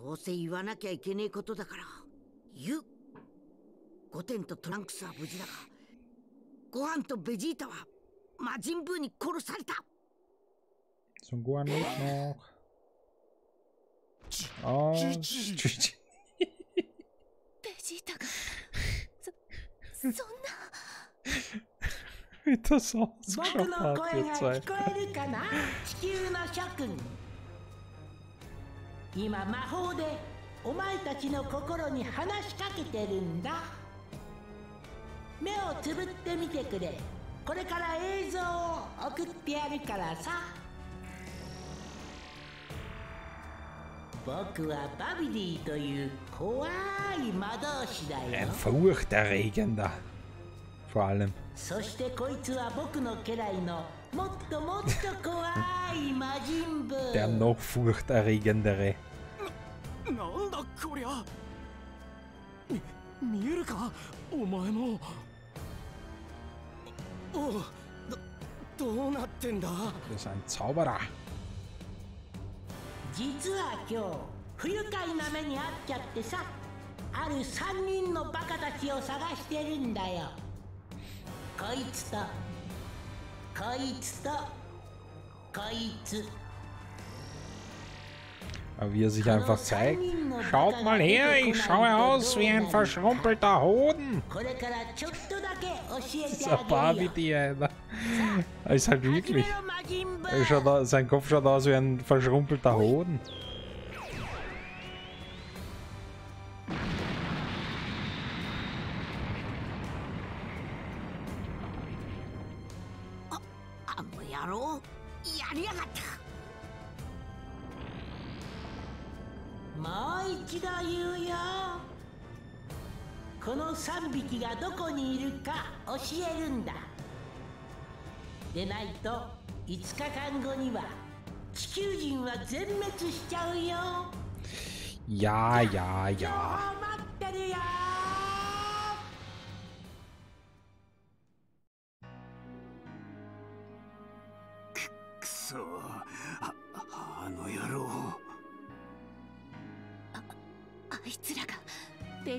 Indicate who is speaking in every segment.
Speaker 1: どうせ言わなきゃいけねえことだから。言う。ゴテンとトランクスは無事だがご飯とベジータは魔人ブーに殺された。
Speaker 2: Zum Guan nicht noch. Oh, Gigi.
Speaker 3: ベジータがそそんな。
Speaker 2: Wie das
Speaker 1: 僕
Speaker 2: ausgeschaut
Speaker 1: の
Speaker 2: hat
Speaker 1: 声
Speaker 2: jetzt
Speaker 1: 今魔法でお前たちの心に話しかけてるんだ目をつぶってみてくれこれから映像を送ってやるからさ僕はバビディという怖い魔導士だよ
Speaker 2: Ein furchterregender. Vor allem.
Speaker 1: そしてこいつは僕の家来のもっともっと怖い魔人ブ
Speaker 2: Der noch furchterregendere.
Speaker 4: なんだこりゃ。み見えるか？お前も。おおどどうなってんだ
Speaker 2: ？Das ist ein Zauberer.
Speaker 1: 実は今日不愉快な目に遭っちゃってさある3人のバカたちを探してるんだよ。こいつとこいつとこいつ
Speaker 2: Aber wie er sich einfach zeigt. Schaut mal her, ich schaue aus wie ein verschrumpelter Hoden.
Speaker 1: これからちょっとだけ教え
Speaker 2: Das
Speaker 1: て
Speaker 2: ist
Speaker 1: あ
Speaker 2: ein
Speaker 1: げるよ
Speaker 2: Barbie, Alter. Er ist halt
Speaker 1: 始め
Speaker 2: wirklich.
Speaker 1: ろ魔人ブ
Speaker 2: Er schaut, au- sein Kopf schaut aus wie ein verschrumpelter Hoden.
Speaker 1: 一度言うよ。この3匹がどこにいるか教えるんだ。でないと5日間後には地球人は全滅しちゃうよ。
Speaker 2: Ja, ja,
Speaker 1: 情
Speaker 2: ja.
Speaker 1: 報待ってるよ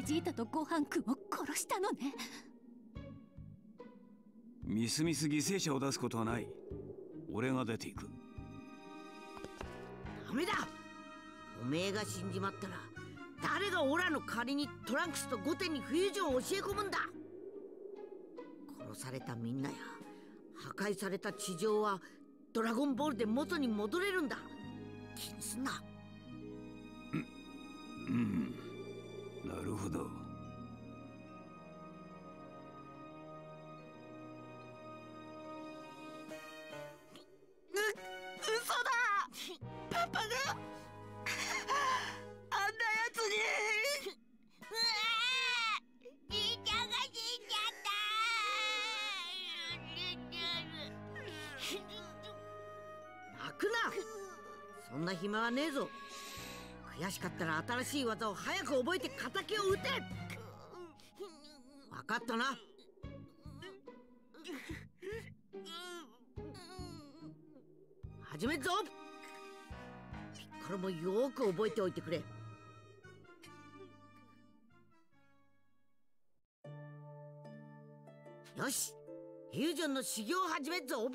Speaker 3: ジータとご飯くんを殺したのね。
Speaker 4: みすみす犠牲者を出すことはない。俺が出ていく。
Speaker 1: ダメだ。おめえが死んじまったら誰がオラの代わりにトランクスとゴテンにフュージョンを教え込むんだ。殺されたみんなや破壊された地上はドラゴンボールで元に戻れるんだ。気にすんな。
Speaker 4: うんなるほど。
Speaker 1: う嘘だ。パパが あんなやつに。うわ兄ちゃんが死んじゃった泣くな。そんな暇はねえぞ悔しかったら新しい技を早く覚えて敵を撃て。分かったな。始めるぞ。ピッコロもよく覚えておいてくれ。よし。フュージョンの修行を始めるぞ。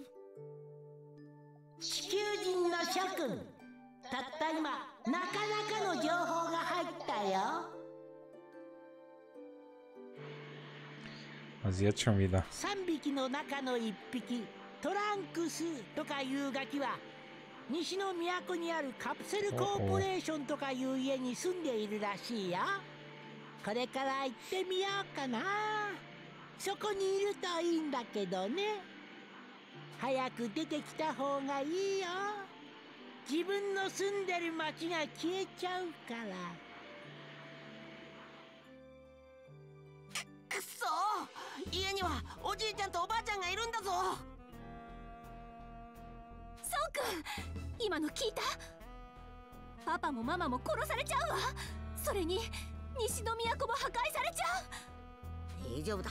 Speaker 1: 地球人の諸君。たった今なかなかの情報が入ったよ。
Speaker 2: Was jetzt schon wieder?
Speaker 1: 3匹の中の1匹トランクスとかいうガキは西の都にあるカプセルコーポレーションとかいう家に住んでいるらしいよ。これから行ってみようかな。そこにいるといいんだけどね。早く出てきた方がいいよ自分の住んでる町が消えちゃうから。
Speaker 5: くっそ。家にはおじいちゃんとおばあちゃんがいるんだぞ。
Speaker 3: そうくん今の聞いた。パパもママも殺されちゃうわ。それに西の都も破壊されちゃう。
Speaker 1: 大丈夫だ。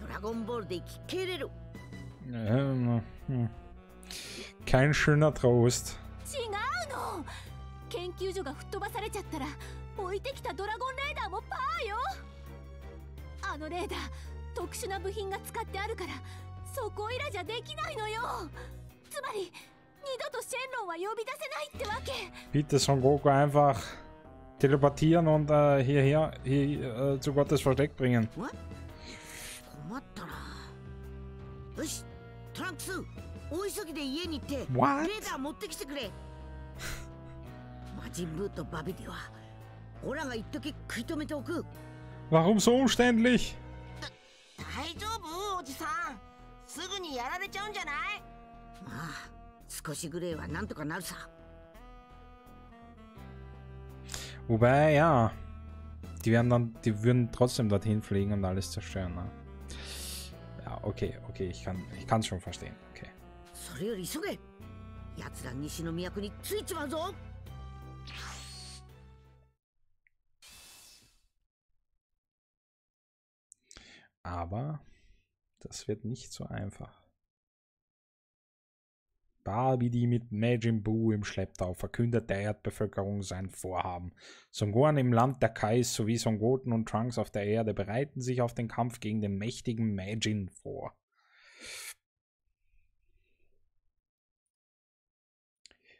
Speaker 1: ドラゴンボールで生き切れる。
Speaker 2: Ähm, hm. Kein schöner Trost.
Speaker 3: 違うの。研究究所が吹っ飛ばされちゃったら置いてきたドラゴンレーダーもパーよ。あのレーダー特殊な部品が使ってあるからそこいらじゃできないのよ。つまり二度とシェンロンは呼び出せないってわけ。
Speaker 2: Bitte Son Goku einfach teleportieren und äh, hierher hier, äh, zu Gottes Versteck bringen.
Speaker 5: 困ったな。よしトランクス大急ぎで家に行って?レーダー持ってきてくれ魔人ブーとバビディはオラが一時食い止めておく
Speaker 2: Warum so umständlich?
Speaker 5: 大丈夫おじさんすぐにやられちゃうんじゃないまあ少しぐらいはなんとかなるさ
Speaker 2: Wobei, ja. Die werden dann, die würden trotzdem dorthin fliegen und alles zerstören. Ne? Ja, okay, okay, ich kann kann schon verstehen. Okay.
Speaker 5: それより急げ奴ら西の都についちまうぞ
Speaker 2: Aber das wird nicht so einfach. Barbie, die mit Majin Buu im Schlepptau verkündet der Erdbevölkerung sein Vorhaben. Son Gohan im Land der Kais sowie Son Goten und Trunks auf der Erde bereiten sich auf den Kampf gegen den mächtigen Majin vor.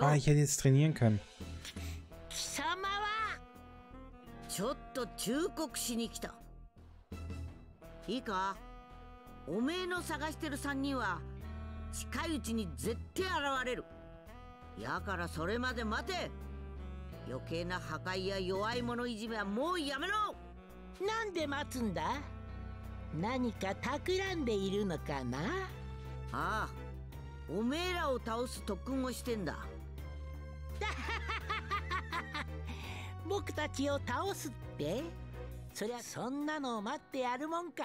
Speaker 2: Ah, ich hätte jetzt trainieren können.
Speaker 1: 貴様は
Speaker 5: ちょっと忠告しに来た。いいか？おめえの探してる3人は近いうちに絶対現れる。やからそれまで待て。余計な破壊や弱い者いじめはもうやめろ。
Speaker 1: なんで待つんだ？何か企んでいるのかな？
Speaker 5: ああ。おめえらを倒す特訓をしてんだ
Speaker 1: 僕たちを倒すって？そりゃそんなのを待ってやるもんか。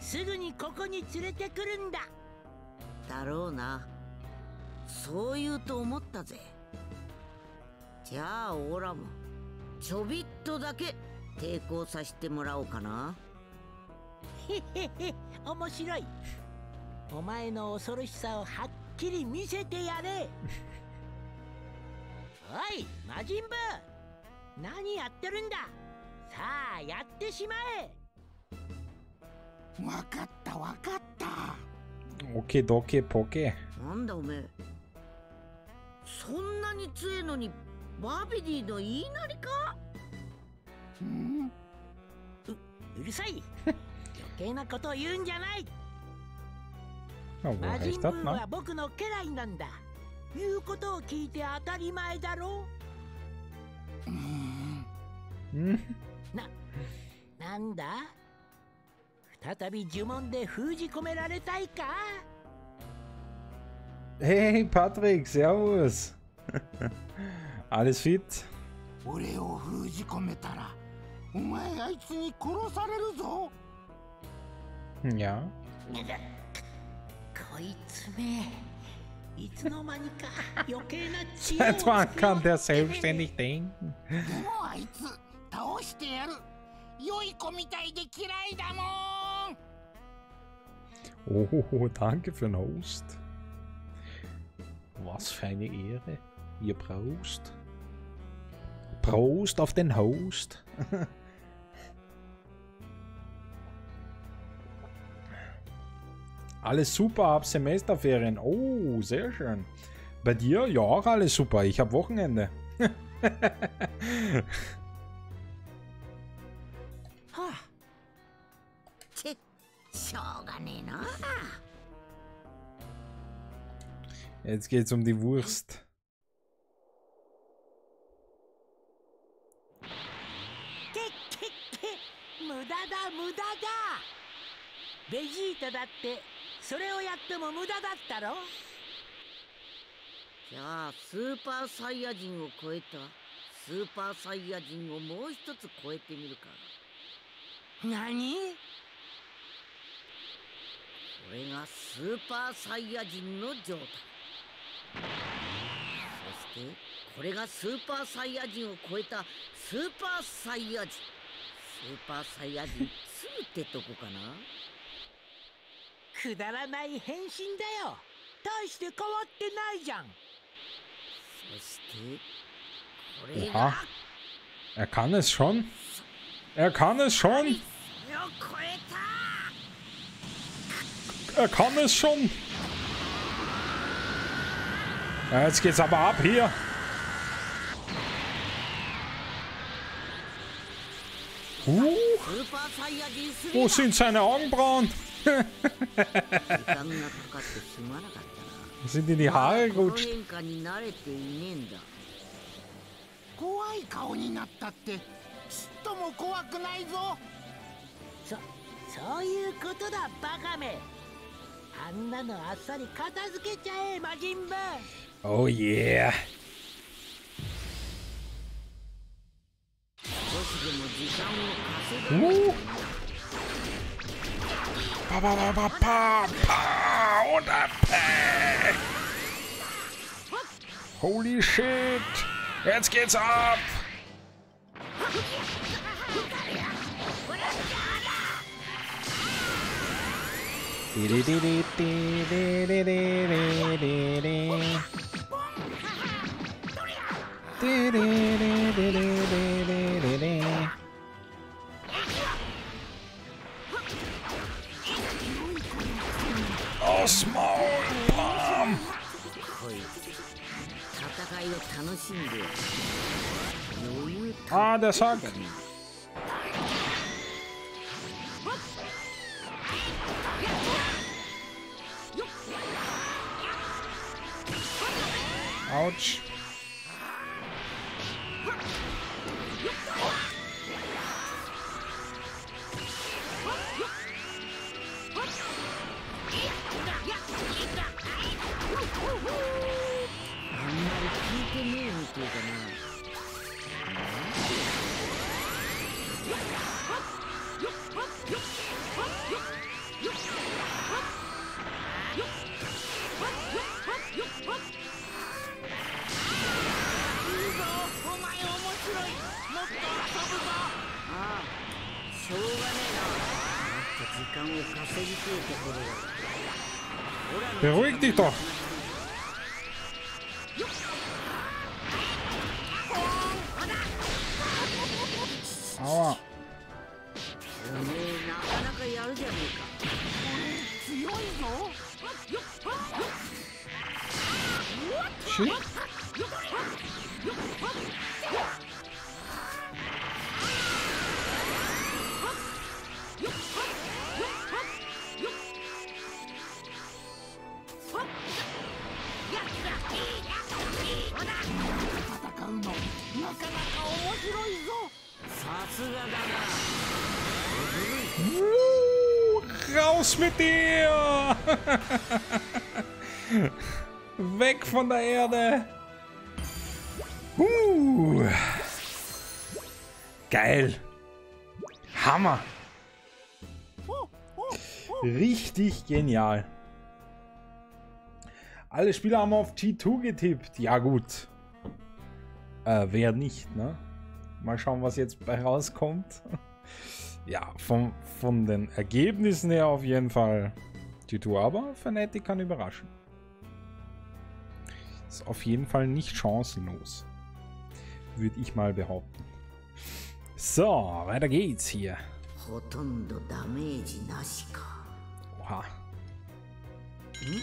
Speaker 1: すぐにここに連れてくるんだ。
Speaker 5: だろうな。そう言うと思ったぜ。じゃあオラもちょびっとだけ抵抗させてもらおうかな。
Speaker 1: へへへ面白い。お前の恐ろしさをはっきり見せてやれおい魔人ブー。何やってるんだ。さあやってしまえ。
Speaker 4: わかったわかった。
Speaker 2: Okay, doke, poke.
Speaker 5: なんだおめえ。そんなに強えのにバビディの言いなりか？
Speaker 4: うん。
Speaker 1: うるさい。余計なことを言うんじゃない。魔
Speaker 2: er
Speaker 1: 人ブーは?僕の家来なんだ言うことを聞いて当たり前だろ
Speaker 4: うん
Speaker 2: Hm?
Speaker 1: なんだ？再び呪文で封じ込められたいか
Speaker 2: ？Hey, Patrick, servus. Alles fit?
Speaker 4: 俺を封じ込めたらお前あいつに殺されるぞ
Speaker 2: Ja.
Speaker 1: こいつめ
Speaker 2: Seit kann der selbstständig denken? Oh, danke für den Host. Was für eine Ehre. Ihr braust. Prost auf den Host. alles super ab Semesterferien. Oh, sehr schön. Bei dir? Ja, auch alles super. Ich habe Wochenende.
Speaker 1: はあ
Speaker 5: チェしょうがねえな
Speaker 2: Jetzt geht's um die Wurst.
Speaker 1: けっけっけ無駄だ無駄だベジータだってそれをやっても無駄だったろ？
Speaker 5: じゃあスーパーサイヤ人を超えたスーパーサイヤ人をもう一つ超えてみるか。
Speaker 1: 何？
Speaker 5: これがスーパーサイヤ人の状態。そしてこれがスーパーサイヤ人を超えたスーパーサイヤ人。スーパーサイヤ人2ってとこかな？
Speaker 1: くだらない変身だよ大して変わってないじゃん
Speaker 5: そしてこれ
Speaker 2: Oha.
Speaker 5: が
Speaker 2: Er kann es schon. Er kann es schon.
Speaker 5: それを超えた
Speaker 2: Er kann es schon. Ja, jetzt geht's aber ab hier.
Speaker 5: ス
Speaker 2: Uh,
Speaker 5: ーパーサイヤ人3
Speaker 2: wo sind seine Augenbrauen?
Speaker 5: 時間がかかってすまなかったな
Speaker 2: Sind in die Haare gerutscht?
Speaker 5: に慣れていねえんだ
Speaker 4: 怖い顔になったってちっとも怖くないぞ
Speaker 1: そそういうことだバカめあんなのあっさり片付けちゃえ魔人ブ
Speaker 2: Oh yeah.
Speaker 5: 少しでも時間を稼げ
Speaker 2: Uh. Pa, pa, pa, pa, pa, pa, und ab. äh. Holy shit. Jetzt geht's ab. Ah, der Sack. Autsch.
Speaker 5: えだな
Speaker 4: お前面白い。もっと遊ぶぞ。
Speaker 5: ああ。しょうがねえな。もっと時間を稼ぎてえところだ。
Speaker 2: Beruhig dich doch. Raus mit dir! Weg von der Erde! Uh. Geil! Hammer! Richtig genial! Alle Spieler haben auf G2 getippt. Ja gut. Äh, wer nicht, ne? Mal schauen, was jetzt bei rauskommt. ja, von, von den Ergebnissen her auf jeden Fall die Tour, aber Fnatic kann überraschen. Ist auf jeden Fall nicht chancenlos, würde ich mal behaupten. So, weiter geht's hier. Oha. Hm?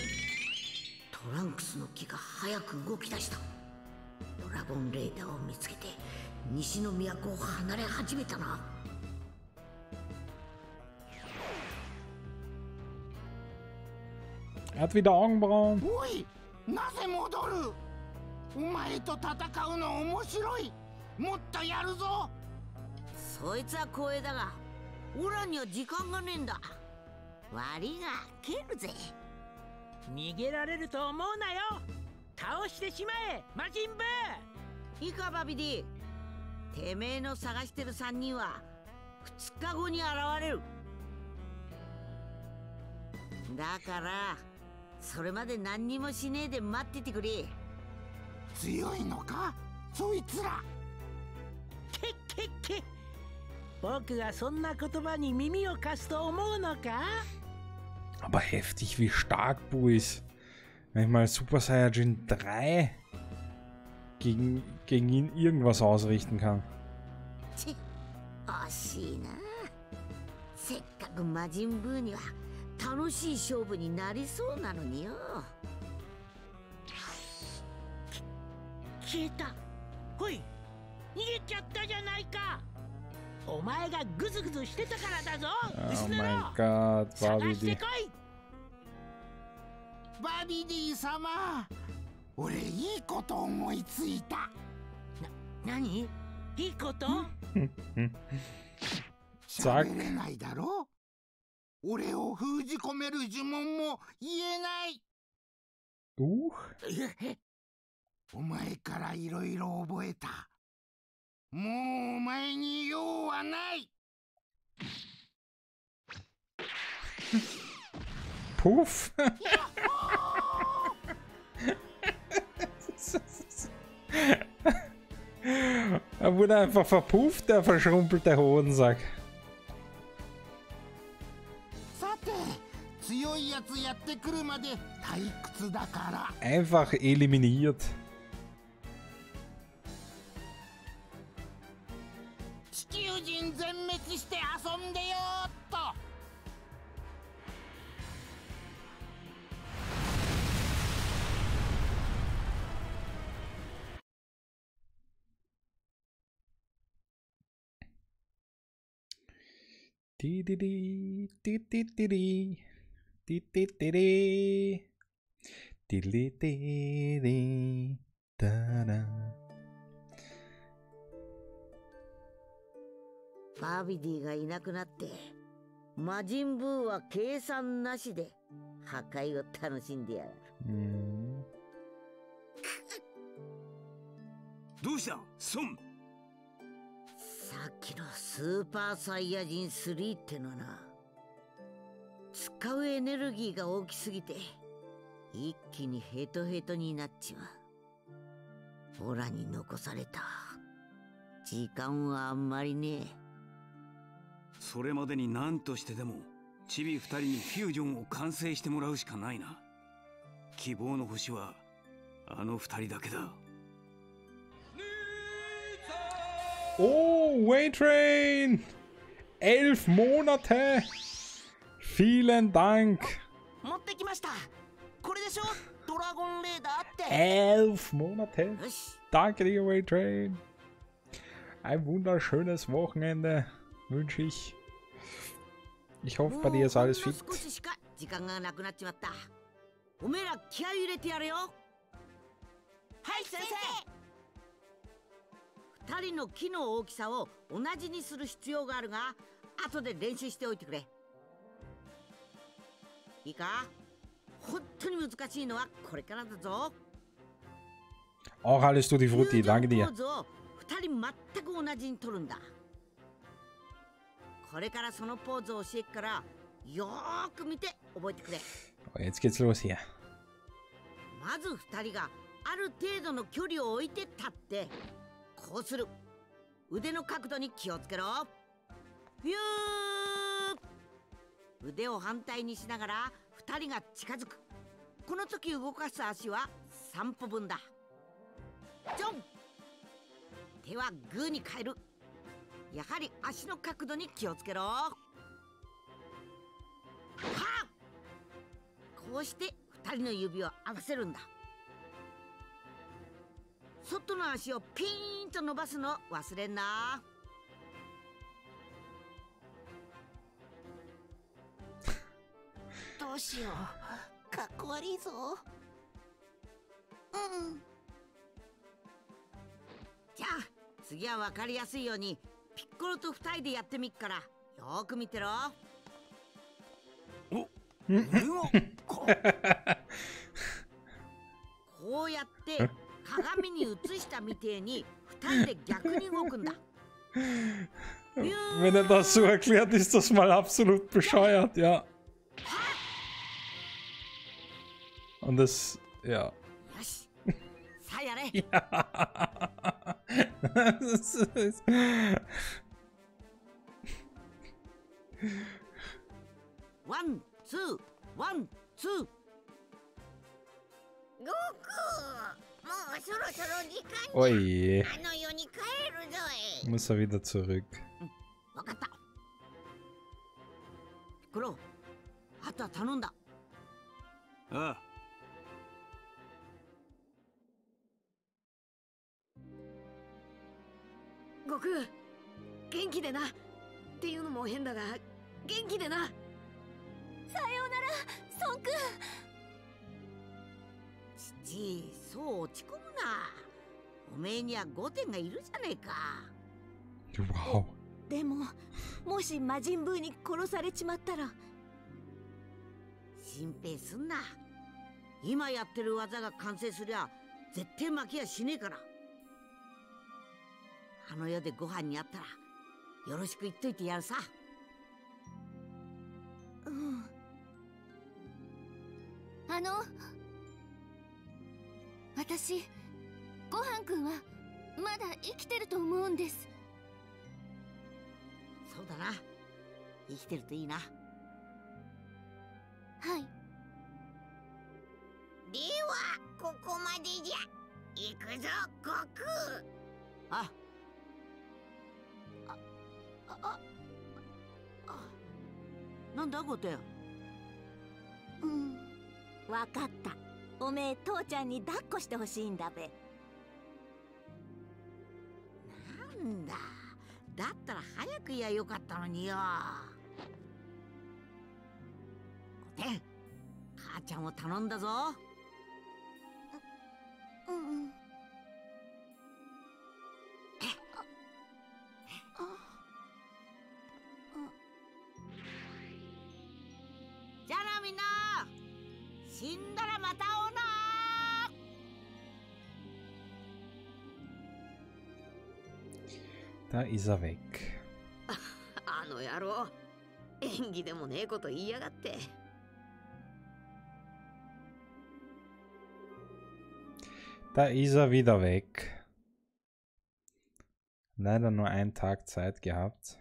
Speaker 5: トランクスの木が早く動き出したドラゴンレーダーを見つけて西の都を離れ始めたな
Speaker 2: Er hat wieder Augenbrauen.
Speaker 4: おいなぜ戻る？お前と戦うの面白い。もっとやるぞ。
Speaker 5: そいつは光栄だがオラには時間がねえんだ。悪いが蹴るぜ。
Speaker 1: 逃げられると思うなよ。倒してしまえ魔人ブ
Speaker 5: いいかバビディ。てめえの探してる3人は2日後に現れる。だからそれまで何にもしねえで待っててくれ
Speaker 4: 強いのかそいつら
Speaker 1: けっけっけ僕がそんな言葉に耳を貸すと思うのか
Speaker 2: Aber heftig, wie stark Bu ist. Wenn ich mal Super Saiyajin 3 gegen, gegen ihn irgendwas ausrichten kann.
Speaker 5: ち惜しいなせっかく魔人ブーには楽しい勝負になりそうなのによ。
Speaker 1: 消えた。ほい。逃げちゃったじゃないか。お前がグズグズしてたからだぞ。
Speaker 2: Oh
Speaker 1: 薄野
Speaker 2: mein Gott,
Speaker 1: 探して.こい。
Speaker 4: バビディ様。俺いいこと思いついた。
Speaker 1: 何？いいこと？
Speaker 2: ザク
Speaker 4: 喋れないだろ俺を封じ込める呪文も言えない
Speaker 2: Uh,
Speaker 4: お前からいろいろ覚えたもうお前に用はない
Speaker 2: Puff. er wurde einfach verpufft, der verschrumpelte Hodensack.
Speaker 4: さて強いやつやってくるまで退屈だから
Speaker 2: Einfach eliminiert.
Speaker 4: 地球人全滅して遊んでよ
Speaker 2: ティディリティティティリティティティリティリティリタラ。
Speaker 5: バビディがいなくなって魔人ブーは計算なしで破壊を楽しんでやる。
Speaker 2: うん。
Speaker 6: どうした？ソン
Speaker 5: さっきのスーパーサイヤ人3ってのはな使うエネルギーが大きすぎて一気にヘトヘトになっちまう。オラに残された。時間はあんまりね。え
Speaker 6: それまでに何としてでもチビ二人にフュージョンを完成してもらうしかないな。希望の星はあの二人だけだ。
Speaker 2: Oh, Waytrain! Elf Monate! Vielen Dank!
Speaker 1: 持ってきましたこれでしょドラゴンレーダーって
Speaker 2: Elf Monate!
Speaker 5: よし
Speaker 2: Danke dir, Waytrain! Ein wunderschönes Wochenende wünsche ich. Ich hoffe, bei dir ist alles
Speaker 5: もう
Speaker 2: fit.
Speaker 5: ほんの少ししか時間がなくなっちまったおめえら気合い入れてやれよ
Speaker 1: はい先生
Speaker 5: 二人の木の大きさを同じにする必要があるが後で練習しておいてくれ。いいか？本当に難しいのはこれからだぞ。
Speaker 2: Auch alles Tutti Frutti, danke dir.
Speaker 5: ーズを二人全く同じに取るんだ。これからそのポーズを教えっからよーく見て覚えてくれ。
Speaker 2: Oh, jetzt geht's los hier.
Speaker 5: まず二人がある程度の距離を置いて立ってこうする。腕の角度に気をつけろ。フュー腕を反対にしながら二人が近づく。この時動かす足は3歩分だ。ジョン。手はグーに変える。やはり足の角度に気をつけろ。はこうして二人の指を合わせるんだ。外の足をピーンと伸ばすの。忘れんな。
Speaker 1: どうしよう。かっこ悪いぞ。うん。
Speaker 5: じゃあ次は分かりやすいようにピッコロと二人でやってみっから。よーく見てろ。
Speaker 6: 俺がこ
Speaker 5: こうやって映したみてえに二人で逆に動くんだ
Speaker 2: Wenn er das so erklärt, ist das mal absolut bescheuert, ja. Und das, ja. Ja. Das ist,!
Speaker 5: ワンツーワ
Speaker 7: もうそろそろ時間
Speaker 2: oh je.
Speaker 7: あの世に帰るぞい。
Speaker 2: Muss er wieder zurück.
Speaker 5: わかった。クロあとは頼んだ。
Speaker 6: ああ。
Speaker 8: 悟空元気でな。っていうのも変だが元気でな。
Speaker 3: さようなら孫君
Speaker 5: 父そう落ち込むな。おめえには5点がいるじゃねえか.
Speaker 3: でももし魔人ブーに殺されちまったら。
Speaker 5: 心配すんな。今やってる技が完成すりゃ絶対負けやしねえから。あの世でご飯にあったらよろしく言っといてやるさ。
Speaker 3: うん。あの私ごはんくんはまだ生きてると思うんです。
Speaker 5: そうだな。生きてるといいな。
Speaker 3: はい。
Speaker 7: ではここまでじゃ。行くぞ悟空。
Speaker 5: あ。
Speaker 3: あ
Speaker 5: なんだゴテ
Speaker 3: うん。わかったおめえ父ちゃんに抱っこしてほしいんだべ。
Speaker 5: なんだ。だったら早く言やよかったのによ。ゴテ母ちゃんを頼んだぞ。
Speaker 3: うんうん
Speaker 2: Da ist er weg.
Speaker 8: あの野郎演技でもねえこと言いやがって
Speaker 2: Da ist er wieder weg. Leider nur einen Tag Zeit gehabt.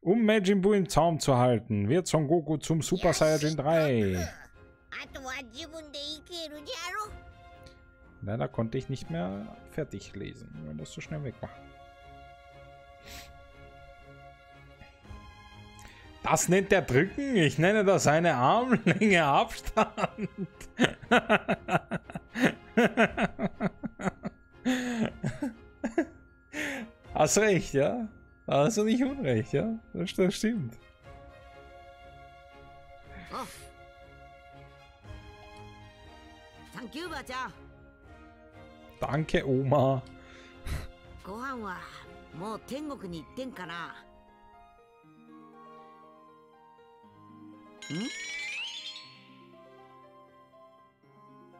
Speaker 2: Um Majin Buu im Zaum zu halten, wird Son Goku zum Super Saiyajin 3.
Speaker 7: あとは自分で生きるじゃろ
Speaker 2: Leider konnte ich nicht mehr fertig lesen, weil das so schnell weg war. Das nennt er drücken. Ich nenne das eine Armlänge Abstand. Hast recht, ja. Hast du nicht unrecht, ja. Das, das stimmt. Danke, Oma.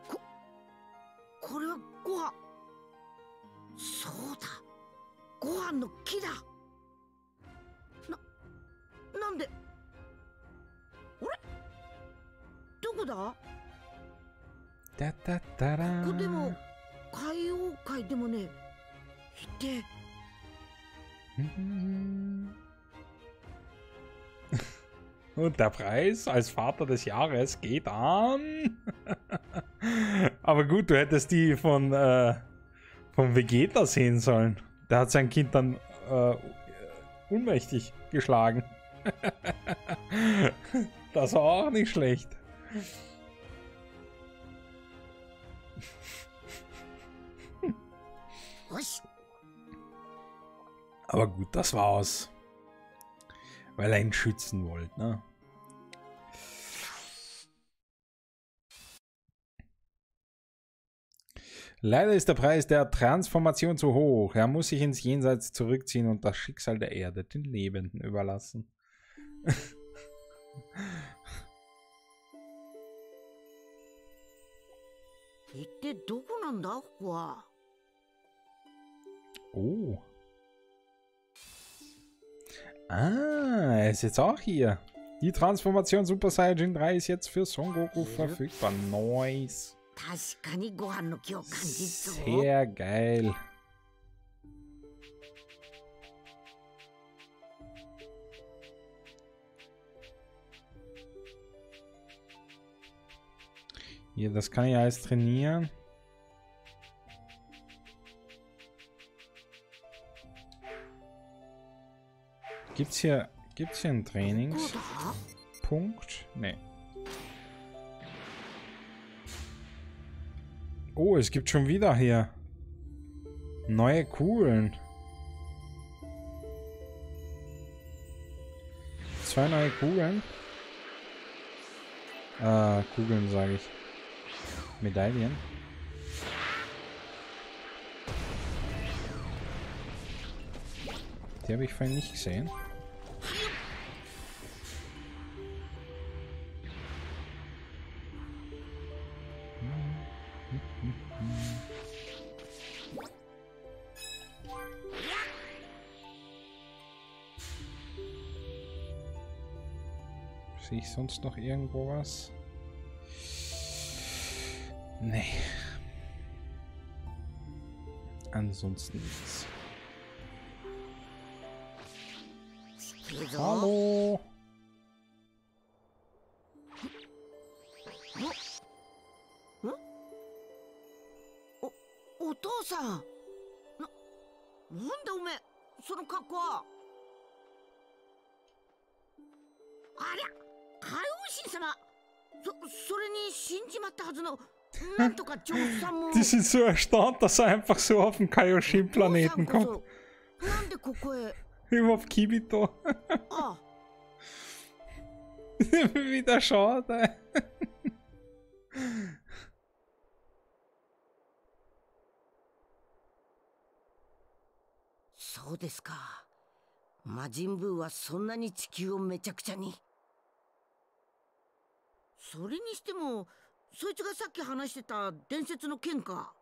Speaker 5: ここれはご飯そうだ。ご飯の木だ。ななんで？あれ？どこだ
Speaker 2: ？Da, da, da, da.
Speaker 5: ここでも海洋界でもねいて。
Speaker 2: Mhm. Und der Preis als Vater des Jahres geht an. Aber gut, du hättest die von, äh, von Vegeta sehen sollen. Der hat sein Kind dann äh, unmächtig geschlagen. das war auch nicht schlecht. Aber gut, das war's. Weil er ihn schützen wollte, ne? Leider ist der Preis der Transformation zu hoch. Er muss sich ins Jenseits zurückziehen und das Schicksal der Erde den Lebenden überlassen. oh. Ah, er ist jetzt auch hier. Die Transformation Super Saiyajin 3 ist jetzt für Son Goku verfügbar. Nice.
Speaker 5: 確かにご飯の木を感じるぞ
Speaker 2: Sehr geil. Hier, das kann ich alles trainieren. Gibt's hier, gibt's hier einen
Speaker 5: どこ
Speaker 2: Trainings?
Speaker 5: だ
Speaker 2: Punkt? Nee. Oh, es gibt schon wieder hier neue Kugeln. Zwei neue Kugeln. Äh, Kugeln sage ich. Medaillen. Die habe ich vorhin nicht gesehen. sonst noch irgendwo was? Nee. Ansonsten nichts.
Speaker 5: いいぞ
Speaker 2: Hallo!
Speaker 5: お父さんななんでおめえその格好はありゃ 海王神様そそれに死んじまったはずのなんとか上手さんも
Speaker 2: Die sind so erstaunt, dass er einfach so auf den Kaioshin-Planeten kommt.
Speaker 5: こそなんでここへ
Speaker 2: Immer auf Kibito.
Speaker 5: あ
Speaker 2: Wieder schade.
Speaker 5: そうですか魔人ブーはそんなに地球をめちゃくちゃにそれにしてもそいつがさっき話してた伝説の剣か。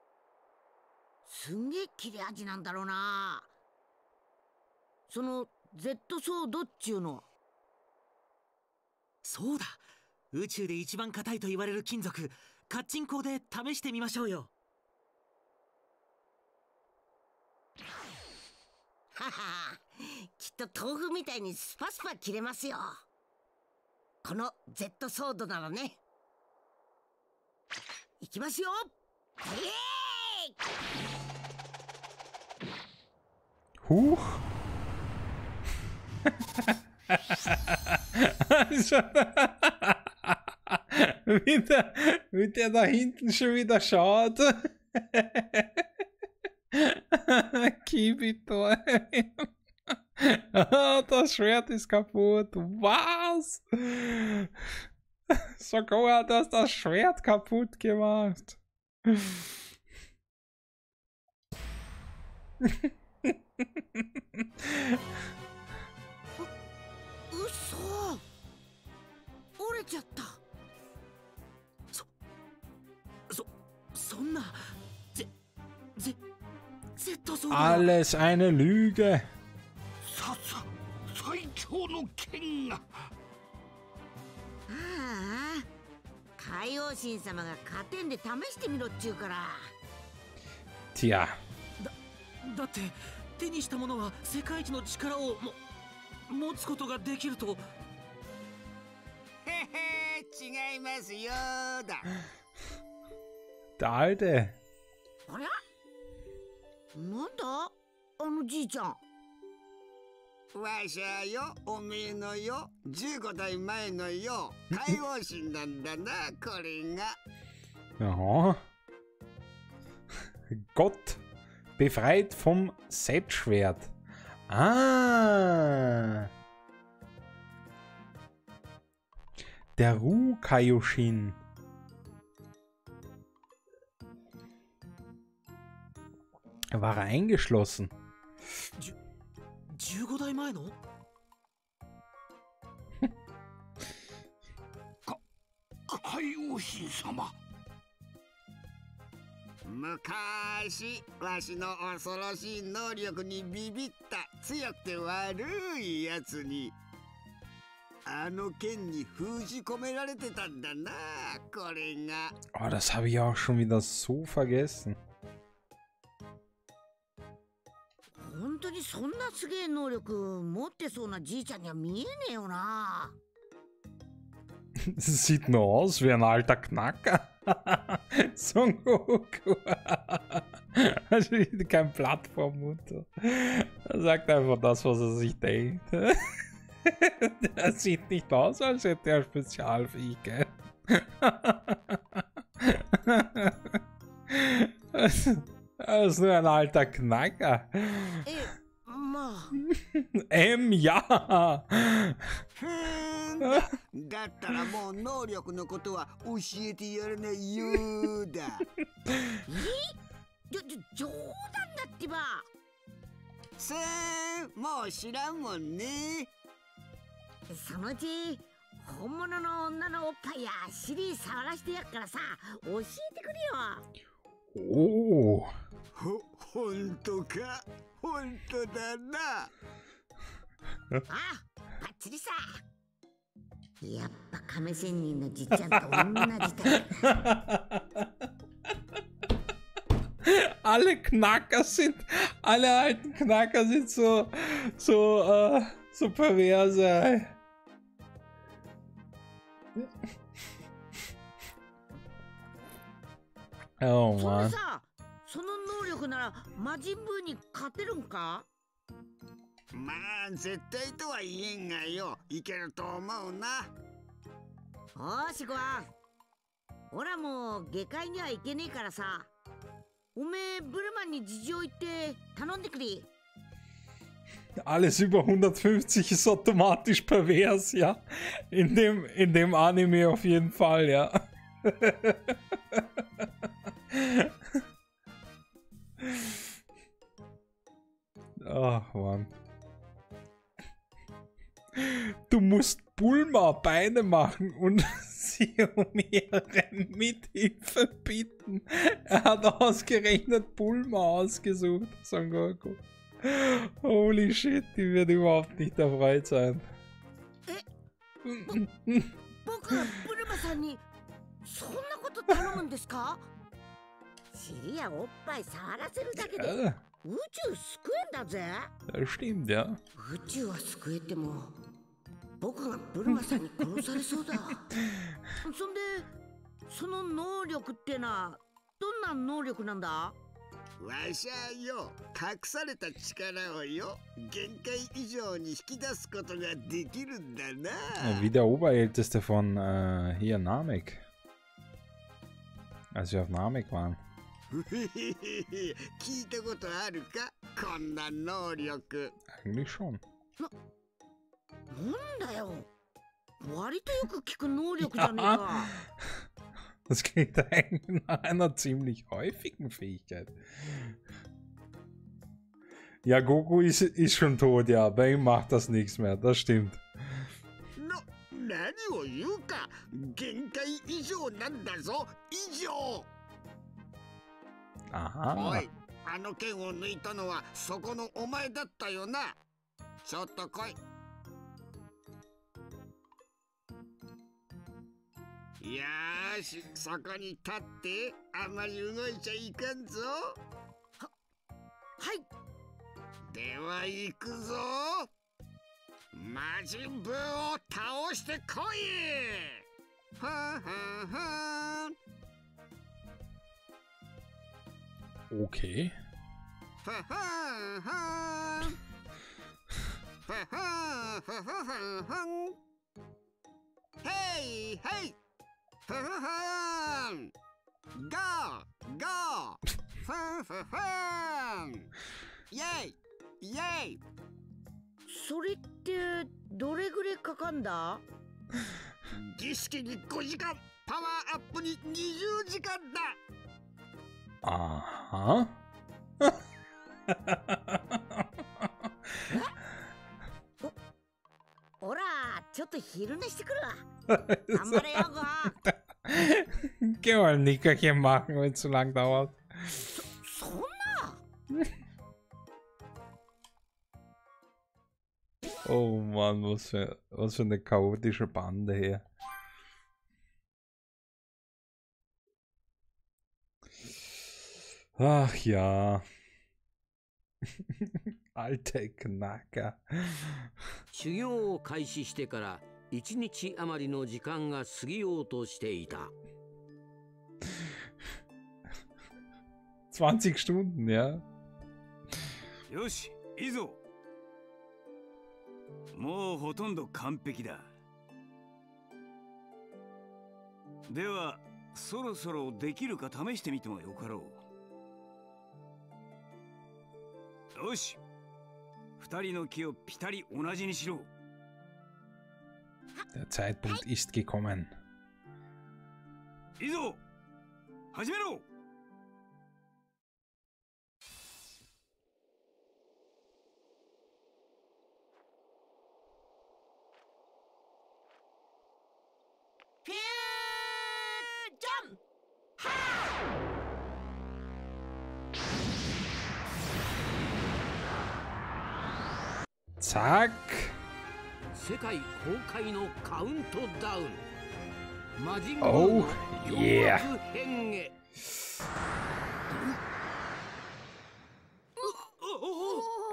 Speaker 5: すんげえ切れ味なんだろうな。その Z ソードっちゅうの
Speaker 9: そうだ。宇宙で一番硬いと言われる金属。カッチン鋼で試してみましょうよ。
Speaker 5: はは。きっと豆腐みたいにスパスパ切れますよこの Z ソードならねいきますよイエーイ
Speaker 2: Huch. Also, wie, der, wie der da hinten schon wieder schaut. Kibito. Ah, das Schwert ist kaputt. Was? Sogar hat das das Schwert kaputt gemacht.
Speaker 5: うそ折れちゃった
Speaker 9: そそんなぜぜ Z ソードが
Speaker 2: Alles eine Lüge.
Speaker 4: ささ最強の剣が。
Speaker 5: ああ海王神様が加点で試してみろっちゅうから。
Speaker 2: Tja,
Speaker 9: だって手にしたものは世界一の力をも持つことができると。
Speaker 4: へへ違いますよだ。
Speaker 2: der Alte.
Speaker 5: ありゃなんだ？あのじいちゃん
Speaker 4: わしゃよおめえのよ15代前のよ海王神なんだなこれが
Speaker 2: Aha. Gott befreit vom Set-Schwert. Ah. Der Ru Kaioshin. War er eingeschlossen?
Speaker 9: 15代前の？
Speaker 4: 海王神様。昔わしの恐ろしい能力にビビった強くて悪いやつにあの剣に封じ込められてたんだなこれが。
Speaker 2: Oh, das habe ich auch schon wieder so vergessen.
Speaker 5: そんなすげえ能力持ってそうなじいちゃんには見えねえよな
Speaker 2: Sieht nur aus wie ein alter Knacker. Son Goku. Also kein Blatt vom Mund. Er sagt einfach das, was er sich denkt. Er sieht nicht aus, als hätte er Spezialfähigkeit. Er ist nur ein alter Knacker.
Speaker 5: えまあ。
Speaker 2: M, ja.
Speaker 4: ふーん。だだったらもう能力のことは教えてやらないようだ。
Speaker 5: じょじょ冗談だってば。
Speaker 4: せーもう知らんもんね。
Speaker 5: そのうち本物の女のおっぱいや尻触らしてやっからさ教えてくれよ。
Speaker 2: Oh.
Speaker 4: ほほんとかほんとだな
Speaker 5: あバッチリさやっぱ亀仙人のじっちゃんと同じだ
Speaker 2: alle Knacker sind, alle alten Knacker sind so, so, äh, so perverse. Oh
Speaker 5: それ
Speaker 2: man.
Speaker 5: さ その能力なら魔人ブーに勝てるんか？
Speaker 4: まあ絶対とは言えんがよ。いけると思うな。
Speaker 5: おーしごわん。おらもう下界には行けねえからさ。おめえブルマンに事情言って頼んでくれ。
Speaker 2: Alles über 150 ist automatisch pervers, ja. In dem, in dem Anime auf jeden Fall, ja. Ach, Mann. Du musst Bulma Beine machen und sie um ihre Mithilfe bitten. Er hat ausgerechnet Bulma ausgesucht, Son Goku. Holy shit, die wird überhaupt nicht erfreut sein.
Speaker 5: 僕がブルマさんにそんなこと頼むんですか尻やおっぱい触らせるだけで
Speaker 2: Ja,
Speaker 5: 宇宙救えんだぜ
Speaker 2: stimmt, ja.
Speaker 5: 宇宙は救えても僕がブルマさんに殺されそうだ そんでその能力ってのはどんな能力なんだ？
Speaker 4: わしゃよ隠された力をよ限界以上に引き出すことができるんだな
Speaker 2: Wie der Oberälteste von äh, hier Namek. Als wir auf Namek waren.
Speaker 4: 聞いたことあるかこんな能力
Speaker 2: Eigentlich schon.
Speaker 5: なんだよ割とよく聞く能力じゃねえか
Speaker 2: Das klingt eigentlich nach einer ziemlich häufigen Fähigkeit. Ja, Goku ist, ist schon tot, ja. Bei ihm macht das nichts mehr. Das stimmt.
Speaker 4: の何を言うか限界以上なんだぞ以上 お.いあの剣を抜いたのはそこのお前だったよな。ちょっと来い。よーしそこに立ってあまり動いちゃいかんぞ。
Speaker 5: はい。
Speaker 4: では行くぞ。魔人ブーを倒してこい。はんはんは
Speaker 2: Okay.
Speaker 4: ははんはんははんはははんはんへいへいはははんゴーゴーはんははんイェイイェイ
Speaker 5: それってどれぐらいかかんだ？
Speaker 4: 儀式に5時間パワーアップに20時間だ
Speaker 2: Aha. Geh mal ein Nickerchen machen, wenn es zu lang dauert. Oh Mann, was für, was für eine chaotische Bande hier. Ach ja. Alte Knacker.
Speaker 10: 修行を開始してから一日余りの時間が過ぎようとしていた。
Speaker 2: 20 Stunden, ja.
Speaker 6: よしいいぞもうほとんど完璧だではそろそろできるか試してみてもよかろうよし二人の木をピタリ同じにしろ
Speaker 2: Der Zeitpunkt ist gekommen.
Speaker 6: いいぞ始めろ
Speaker 2: Zack.
Speaker 10: 世界崩壊のカウントダウン。魔人ブ
Speaker 2: Oh,
Speaker 10: ーの.洋楽編へ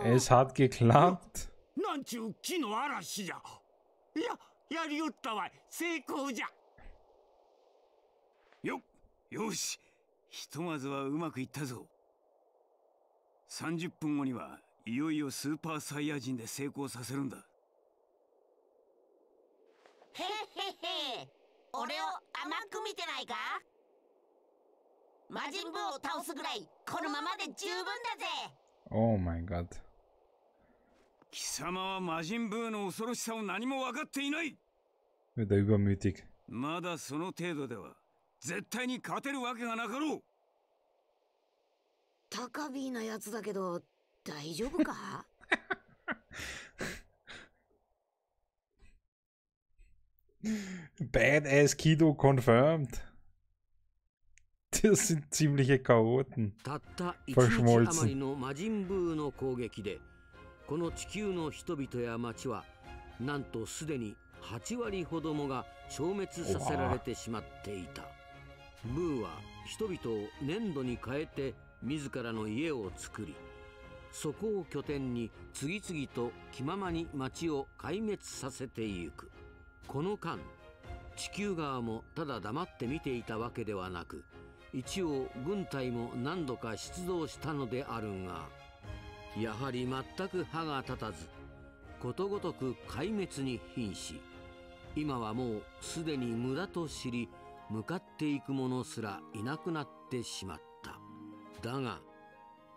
Speaker 2: Es hat geklappt.
Speaker 4: なんちゅう木の嵐じゃ。いややりよったわい。成功じゃ。
Speaker 6: よよし。ひとまずはうまくいったぞ。30分後にはいよいよスーパーサイヤ人で成功させるんだ。
Speaker 1: へっへっへ。俺を甘く見てないか？魔人ブーを倒すぐらいこのままで十分だぜ。
Speaker 2: Oh mein Gott.
Speaker 6: 貴様は魔人ブーの恐ろしさを何も分かっていない。
Speaker 2: Wieder übermütig.
Speaker 6: まだその程度では絶対に勝てるわけがなかろう。
Speaker 8: 高ビーなやつだけど大丈夫か？
Speaker 2: Badass Kido confirmed. Das sind ziemliche Chaoten.
Speaker 10: たった一日
Speaker 2: Verschmolzen.
Speaker 10: 余りの魔人ブーの攻撃でこの地球の人々や町はなんとすでに8割ほどもが消滅させられてしまっていたブーは人々を粘土に変えて自らの家を作りそこを拠点に次々と気ままに町を壊滅させてゆく。この間地球側もただ黙って見ていたわけではなく一応軍隊も何度か出動したのであるがやはり全く歯が立たずことごとく壊滅に瀕し今はもうすでに無駄と知り向かっていく者すらいなくなってしまった。だが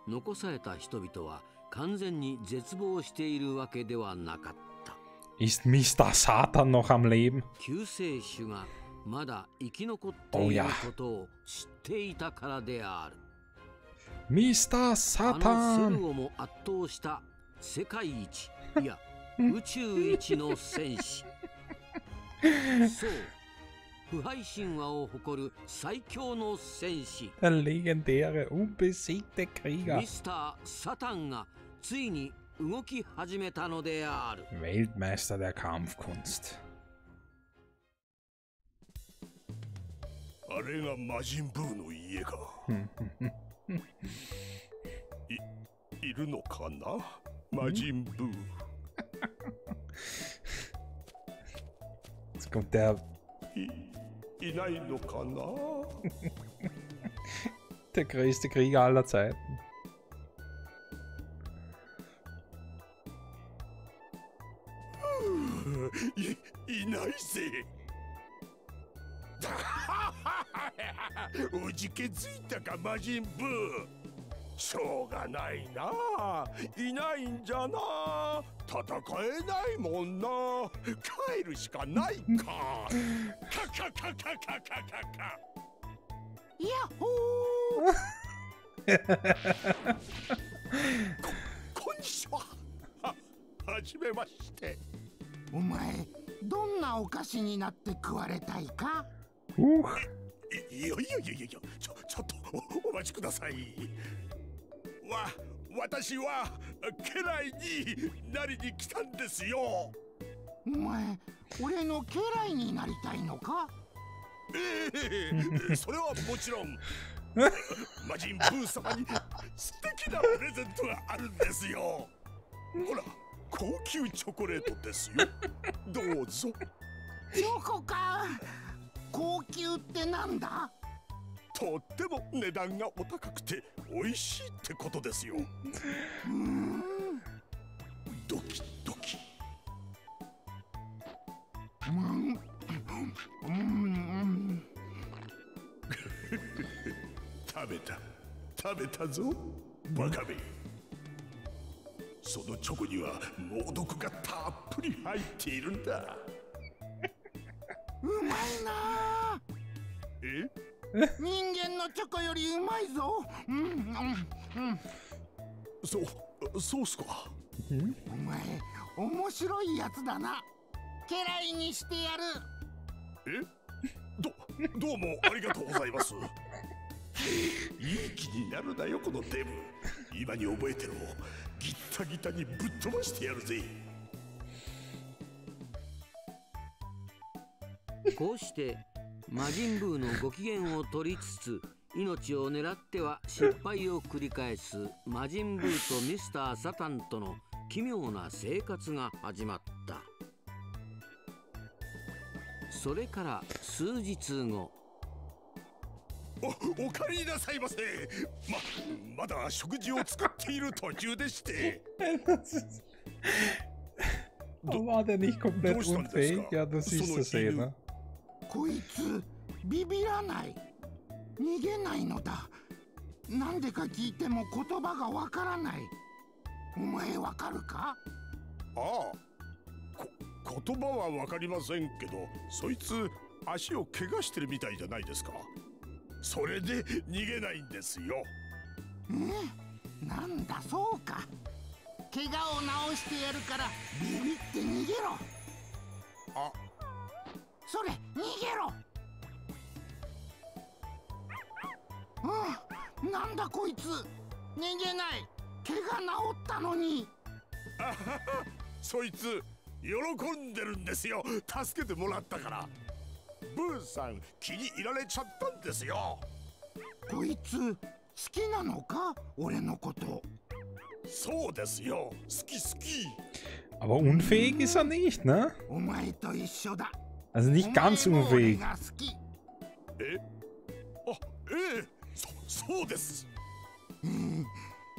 Speaker 10: 残された人々は完全に絶望しているわけではなかった
Speaker 2: Ist Mr. Satan noch am Leben?
Speaker 10: 救世主がまだ生き残っていることを知っていたからである
Speaker 2: Mr.
Speaker 10: あのセ
Speaker 2: Satan!
Speaker 10: ルをも圧倒した世界一いや宇宙一の戦士 そう腐敗神話を誇る最強の戦士
Speaker 2: legendäre, unbesiegte Krieger.
Speaker 10: ミスター・サタンがついに動き始めたのである
Speaker 2: Weltmeister der Kampfkunst.
Speaker 11: あれが魔人ブーの家かいいるのかな魔人ブー
Speaker 2: Jetzt kommt der,
Speaker 11: hinein.
Speaker 2: Der größte Krieger aller Zeiten.
Speaker 11: Inaise. Uji Kezuita しょうがないな。いないんじゃな。戦えないもんな。帰るしかないか。カカカカカカカカ。
Speaker 1: ヤッホ
Speaker 11: こんにちは。ははじめまして。
Speaker 12: お前どんなお菓子になって食われたいか？
Speaker 11: いいやいやいやいやちょちょっとおお待ちくださいわ私は家来になりに来たんですよ。
Speaker 12: お前俺の家来になりたいのか？
Speaker 11: ええそれはもちろん。魔人ブー様に素敵なプレゼントがあるんですよ。ほら高級チョコレートですよ。どうぞ。
Speaker 12: チョコか。高級ってなんだ？
Speaker 11: とっても値段がお高くて美味しいってことですよ。
Speaker 12: うん。
Speaker 11: ドキドキ。
Speaker 12: うん。うん。
Speaker 11: 食べた。食べたぞバカめそのチョコには猛毒がたっぷり入っているんだ。
Speaker 12: うまいな
Speaker 11: え？
Speaker 12: 人間のチョコよりうまいぞ。うんうんうん。
Speaker 11: そうそうっすか。
Speaker 12: お前面白いやつだな。家来にしてやる。
Speaker 11: え？どどうもありがとうございます。いい気になるなよこのデブ。今に覚えてろ。ギッタギタにぶっ飛ばしてやるぜ。
Speaker 10: こうして魔人ブーのご機嫌を取りつつ命を狙っては失敗を繰り返す魔人ブーとミスター・サタンとの奇妙な生活が始まったそれから数日後
Speaker 11: おお帰りなさいませままだ食事を作っている途中でして。
Speaker 2: War der nicht komplett unfähig? Ja, das ist
Speaker 11: So
Speaker 2: das eh,
Speaker 11: eine
Speaker 2: ne?
Speaker 12: こいつビビらない。逃げないのだ。なんでか聞いても言葉がわからない。お前わかるか？
Speaker 11: ああ。こ言葉はわかりませんけどそいつ足を怪我してるみたいじゃないですか。それで逃げないんですよ。
Speaker 12: えなんだそうか。怪我を治してやるからビビって逃げろ。
Speaker 11: あ
Speaker 12: それ逃げろ。うんなんだこいつ。逃げない。怪我治ったのに。
Speaker 11: あははそいつ喜んでるんですよ。助けてもらったから。ブーさん気に入られちゃったんですよ。
Speaker 12: こいつ好きなのか？俺のこと。
Speaker 11: そうですよ。好き好き。
Speaker 2: Aber unfähig ist er nicht, ne?
Speaker 12: お前と一緒だ
Speaker 2: Also nicht
Speaker 11: そそうです
Speaker 12: うん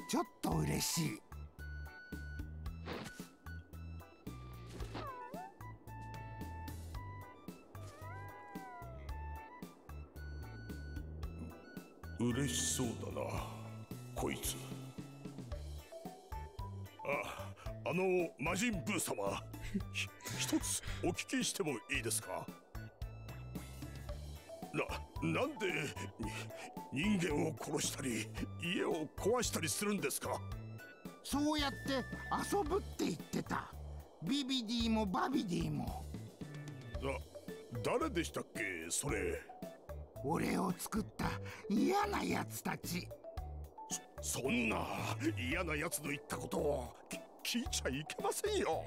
Speaker 12: ちょっと嬉しい。
Speaker 11: 嬉しそうだなこいつ。ああの魔人ブー様。ひ一つお聞きしてもいいですか？ななんでに人間を殺したり家を壊したりするんですか？
Speaker 12: そうやって遊ぶって言ってた。ビビディもバビディも。
Speaker 11: だ誰でしたっけそれ？
Speaker 12: 俺を作った嫌なやつたち。
Speaker 11: そそんな嫌な奴の言ったことをき聞いちゃいけませんよ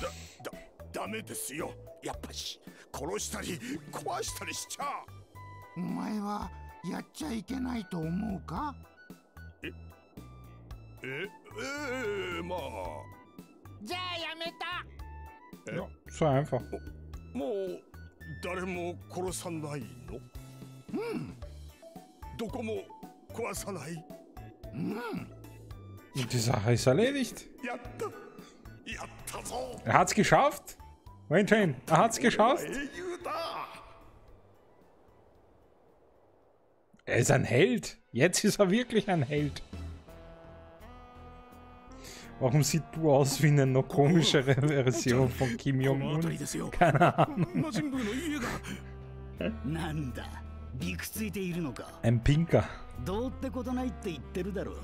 Speaker 11: だだダメですよ。やっぱし殺したり壊したりしちゃ
Speaker 12: お前はやっちゃいけないと思うか？
Speaker 11: えええまあ。
Speaker 12: じゃあやめた。
Speaker 11: え
Speaker 2: ？Ja, so einfach.
Speaker 11: もう誰も殺さないの？
Speaker 12: うん。
Speaker 11: どこも壊さない？
Speaker 12: うん。
Speaker 2: Und die Sache ist erledigt.
Speaker 11: やったやった。ぞ
Speaker 2: Er hat's geschafft. Mensch, er hat's geschafft.
Speaker 11: 英雄だ
Speaker 2: Er ist ein Held. Jetzt ist er wirklich ein Held. Warum sieht Du aus wie eine noch komischere Version von Kim
Speaker 9: この辺り
Speaker 2: Jong-un?
Speaker 9: ですよ
Speaker 2: Keine Ahnung.
Speaker 9: 魔人ブーの家が
Speaker 13: なんだびくついているのか
Speaker 2: Ein Pinker.
Speaker 13: どうってことないって言ってるだろう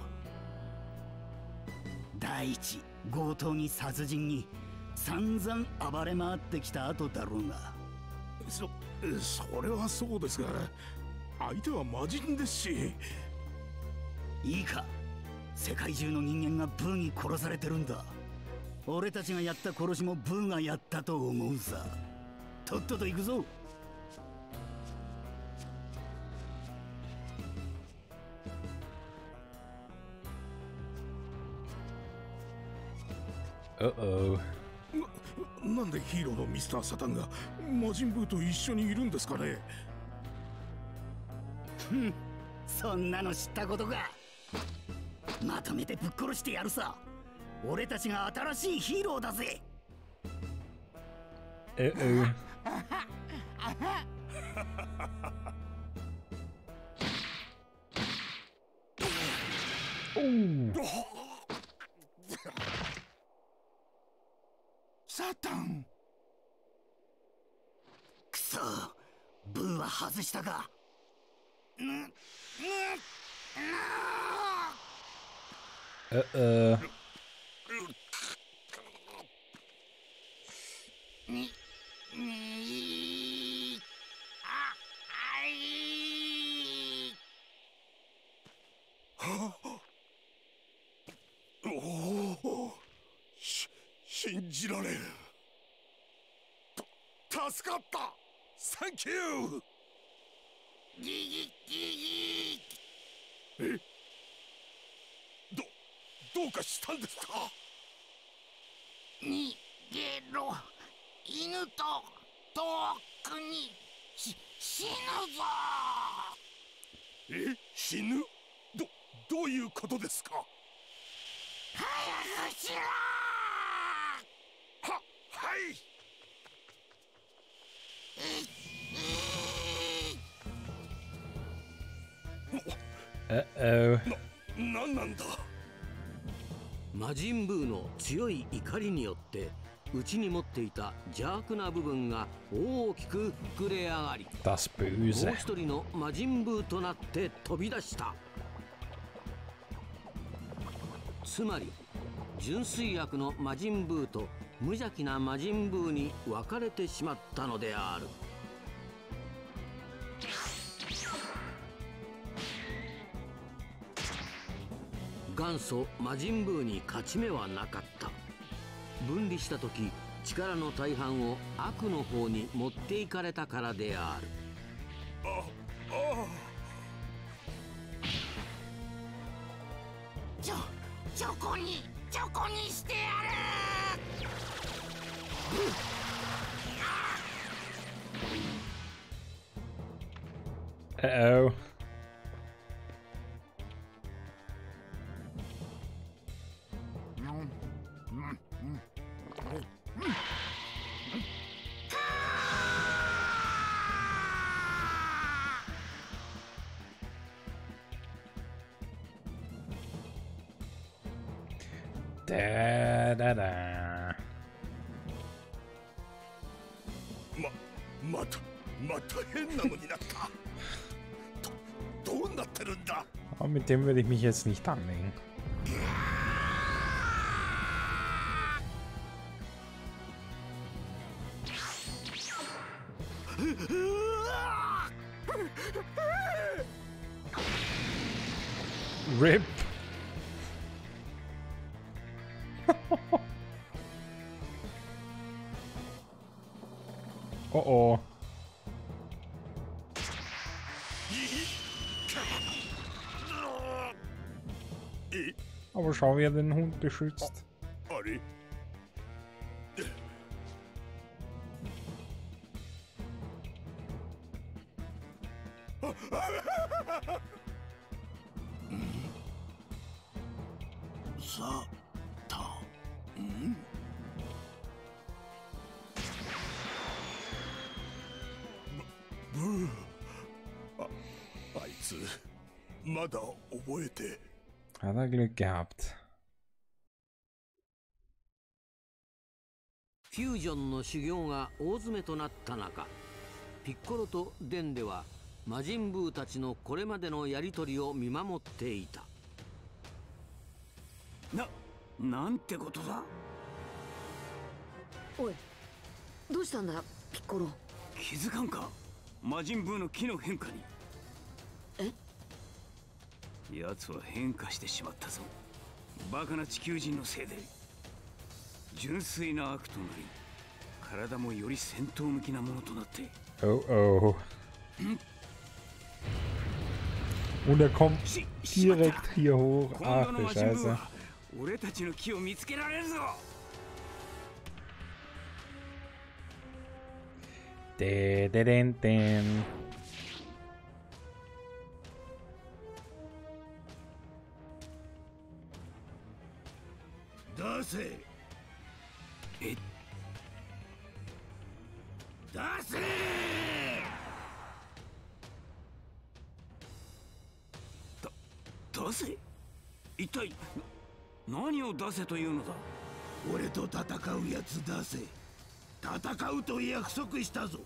Speaker 13: 第一 強盗に殺人に散々暴れ回ってきた後だろうが。
Speaker 9: そそれはそうですが
Speaker 11: 相手は魔人ですし。
Speaker 13: いいか。世界中の人間がブーに殺されてるんだ。俺たちがやった殺しもブーがやったと思うさ。とっとと行くぞ
Speaker 2: Uh-oh.
Speaker 11: ななんでヒーローのミスター・サタンが魔人ブーと一緒にいるんですかね？
Speaker 13: ふ んそんなの知ったことかまとめてぶっ殺してやるさ俺たちが新しいヒーローだぜ.
Speaker 2: Ooh.
Speaker 12: サタン
Speaker 13: くそブーは外したか。ぬぬ
Speaker 2: Uh-oh.
Speaker 12: ににああい。
Speaker 11: おおし信じられ助かった。サンキュー
Speaker 12: ギギギ
Speaker 11: え？どどうかしたんですか？
Speaker 12: ギ逃げろ。犬と遠くに。し死ぬぞ。
Speaker 11: え？死ぬ？どどういうことですか？
Speaker 12: 早くしろ。
Speaker 11: ははい
Speaker 2: Uh oh.
Speaker 11: ななんなんだ？
Speaker 10: 魔人ブーの強い怒りによって内に持っていた邪悪な部分が大きく膨れ上がりもう.一人の魔人ブーとなって飛び出したつまり純粋悪の魔人ブーと無邪気な魔人ブーに分かれてしまったのである。元祖魔人ブーに勝ち目はなかった。分離した時力の大半を悪の方に持っていかれたからである。
Speaker 11: ああ
Speaker 12: ちょチョコにチョコにしてやる
Speaker 2: Uh-oh. Dem würde ich mich jetzt nicht anlegen. RIP. oh oh. Schau, wie er den Hund beschützt. Glück gehabt.
Speaker 10: フュージョンの修行が大詰めとなった中ピッコロとデンでは魔人ブーたちのこれまでのやり取りを見守っていた。
Speaker 6: ななんてことだ？
Speaker 8: おいどうしたんだピッコロ
Speaker 6: 気づかんか？魔人ブーの木の変化に奴は変化してしまったぞバカな地球人のせいで純粋な悪となり体もより戦闘向きなものとなって
Speaker 2: Oh oh. Und er kommt direkt hier hoch.
Speaker 6: 今
Speaker 2: Ach du Scheiße.
Speaker 6: は俺たちの木を見つけられるぞ
Speaker 2: De, de, den, den.
Speaker 12: せ。
Speaker 6: え。
Speaker 12: 出せ。
Speaker 6: 出せ。一体な何を出せというのだ？
Speaker 12: 俺と戦うやつ出せ。戦うと約束したぞ。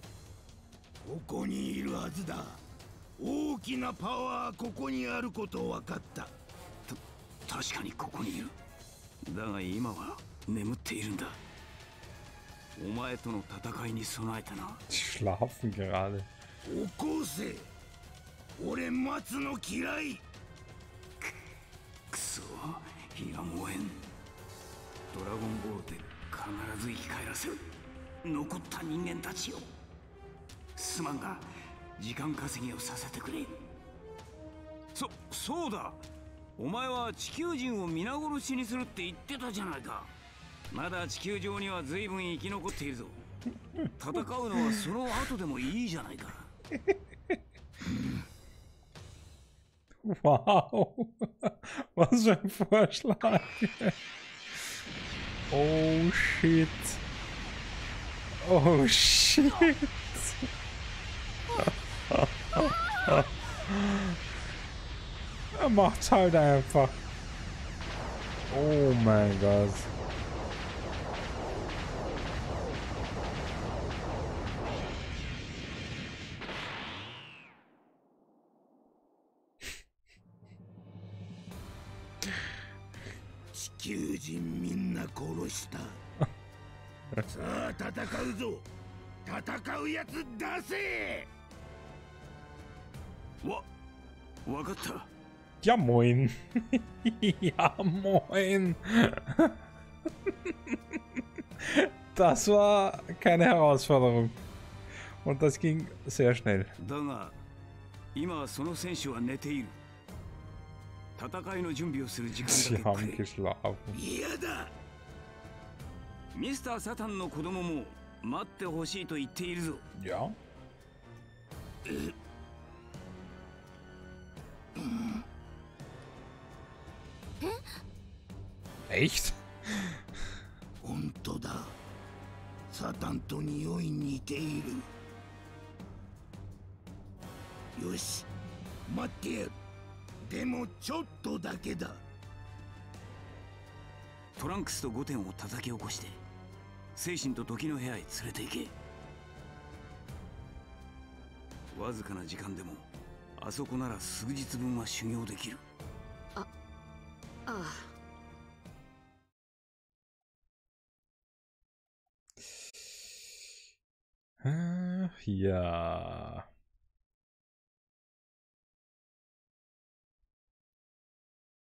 Speaker 12: ここにいるはずだ。大きなパワーここにあること分かった
Speaker 6: 確かにここにいるだが今は眠っているんだ。お前との戦いに備えてな。
Speaker 2: Schlafen gerade.
Speaker 12: 起こせ。俺待つの嫌い。
Speaker 6: くそ火が燃えん。ドラゴンボールで必ず生き返らせる。残った人間たちをすまんが時間稼ぎをさせてくれ。そそうだお前は地球人を皆殺しにするって言ってたじゃないかまだ地球上には随分生き残っているぞ戦うのはその後でもいいじゃないか
Speaker 2: Wow. Was für ein Vorschlag. Oh shit. Oh shit. Er macht's halt einfach. Oh mein Gott. Ja, moin. ja, moin. Das war keine Herausforderung. Und das ging sehr schnell.
Speaker 6: だが今はその選手は寝ている戦いの準備をする時
Speaker 2: Sie
Speaker 6: 間だけ
Speaker 2: haben
Speaker 6: くれ
Speaker 2: geschlafen.
Speaker 12: 嫌だ
Speaker 6: ミスター・サタンの子供も待ってほしいと言っているぞ
Speaker 2: Ja. Echt?
Speaker 12: 本当だサタンと匂い似ているよし待ってやるでもちょっとだけだ
Speaker 6: トランクスと5点を叩き起こして精神と時の部屋へ連れて行けわずかな時間でもあそこなら数日分は修行できる
Speaker 8: ああ
Speaker 2: Ach, ja.